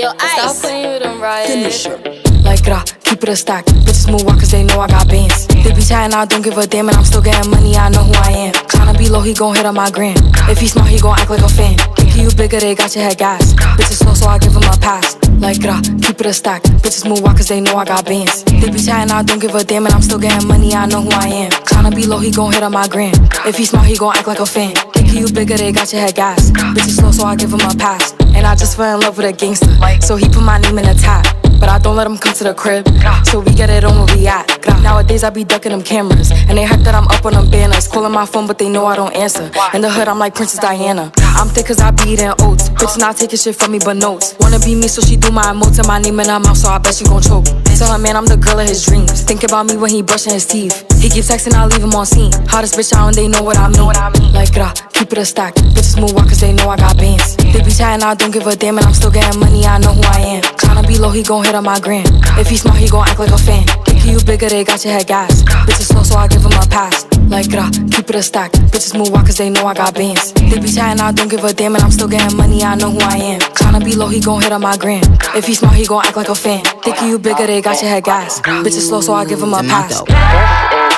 your eyes. Stop playing with them right. Finisher. Like rah, keep it a stack. Bitches move walk cause they know I got bands. They be trying, I don't give a damn, and I'm still getting money, I know who I am. Tryna be low, he gon' hit on my gram. If he smart, he gon' act like a fan. If you bigger, they got your head gas. Bitches slow, so I give him a pass. Like rah, keep it a stack. Bitches move walk cause they know I got bands. They be trying, I don't give a damn, and I'm still getting money, I know who I am. Tryna be low, he gon' hit on my gram. If he smart, he gon' act like a fan. If you bigger, they got your head gas. Bitches slow, so I give him a pass. And I just fell in love with a gangster. So he put my name in the top. But I don't let him come to the crib. So we get it on where we at. Nowadays I be ducking them cameras. And they heard that I'm up on them banners. Calling my phone, but they know I don't answer. In the hood, I'm like Princess Diana. I'm thick cause I be eating oats. Bitch not taking shit from me but notes. Wanna be me, so she do my emotes and my name in her mouth, so I bet she gon' choke. Tell her man I'm the girl of his dreams. Think about me when he brushing his teeth. He keep texting, I leave him on seen. Hottest bitch out and they know what I mean. Like, grah, keep it a stack. Bitches move walk cause they know I got bands. They be chatting, I don't give a damn, and I'm still getting money, I know who I am. Tryna be low, he gon' hit on my gram. If he smart, he gon' act like a fan. Think you bigger, they got your head gas. Bitches slow, so I give him a pass. Like, grah, keep it a stack. Bitches move walk cause they know I got bands. They be chatting, I don't give a damn, and I'm still getting money, I know who I am. Tryna be low, he gon' hit on my gram. If he smart, he gon' act like a fan. Think you bigger, they got your head gas. Bitches slow, so I give him a pass.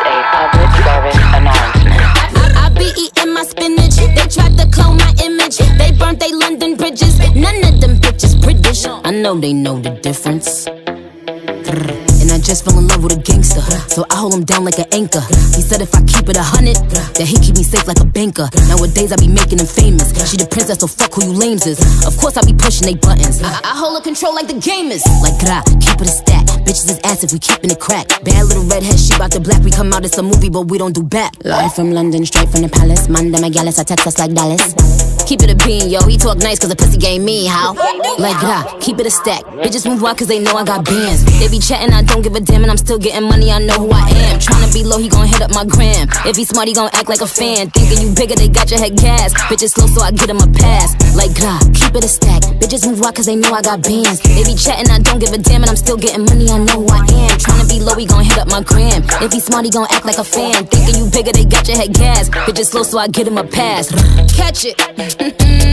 Bridges. None of them bitches British. I know they know the difference. And I just fell in love with a gangster. So I hold him down like an anchor. He said if I keep it a hundred, that he keep me safe like a banker. Nowadays I be making him famous. She the princess, so fuck who you lames is. Of course I be pushing they buttons. I, I hold her control like the gamers. Like gra, keep it a stack. Bitches is ass if we keeping it crack. Bad little redhead, she bout the black. We come out, it's a movie, but we don't do back. Live from London, straight from the palace. Monday, my gallus, I text us like Dallas. Keep it a bean, yo. He talk nice cause the pussy game me, how? Like gra, keep it a stack. Bitches move out cause they know I got bands. They be chatting, I don't give a damn, and I'm still getting money, I know who I am. Tryna be low, he gon' hit up my gram. If he smart, he gon' act like a fan. Thinking you bigger, they got your head gas. Bitches slow, so I get him a pass. Like gra, keep it a stack. Bitches move out cause they know I got bands. They be chatting, I don't give a damn, and I'm still getting money, I know who I am. Tryna be low, he gon' hit up my gram. If he smart, he gon' act like a fan. Thinking you bigger, they got your head gas. Bitches slow, so I get him a pass. Catch it.